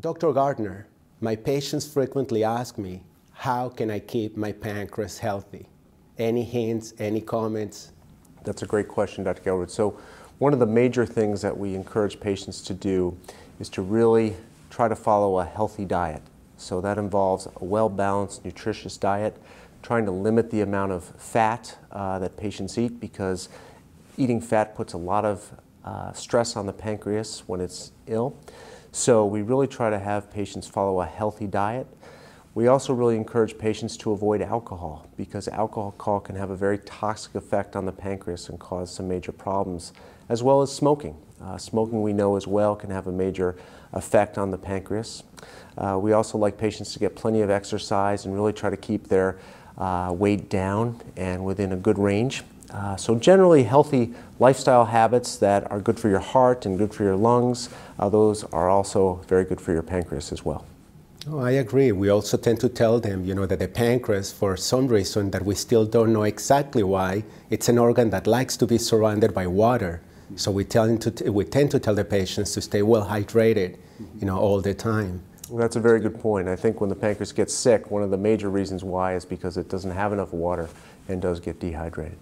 Dr. Gardner, my patients frequently ask me, how can I keep my pancreas healthy? Any hints, any comments? That's a great question, Dr. Gilbert. So one of the major things that we encourage patients to do is to really try to follow a healthy diet. So that involves a well-balanced, nutritious diet, trying to limit the amount of fat uh, that patients eat because eating fat puts a lot of uh, stress on the pancreas when it's ill. So we really try to have patients follow a healthy diet. We also really encourage patients to avoid alcohol because alcohol can have a very toxic effect on the pancreas and cause some major problems, as well as smoking. Uh, smoking, we know as well, can have a major effect on the pancreas. Uh, we also like patients to get plenty of exercise and really try to keep their uh, weight down and within a good range. Uh, so generally healthy lifestyle habits that are good for your heart and good for your lungs, uh, those are also very good for your pancreas as well. Oh, I agree. We also tend to tell them, you know, that the pancreas, for some reason that we still don't know exactly why, it's an organ that likes to be surrounded by water. So we, tell to, we tend to tell the patients to stay well hydrated, you know, all the time. Well, that's a very good point. I think when the pancreas gets sick, one of the major reasons why is because it doesn't have enough water and does get dehydrated.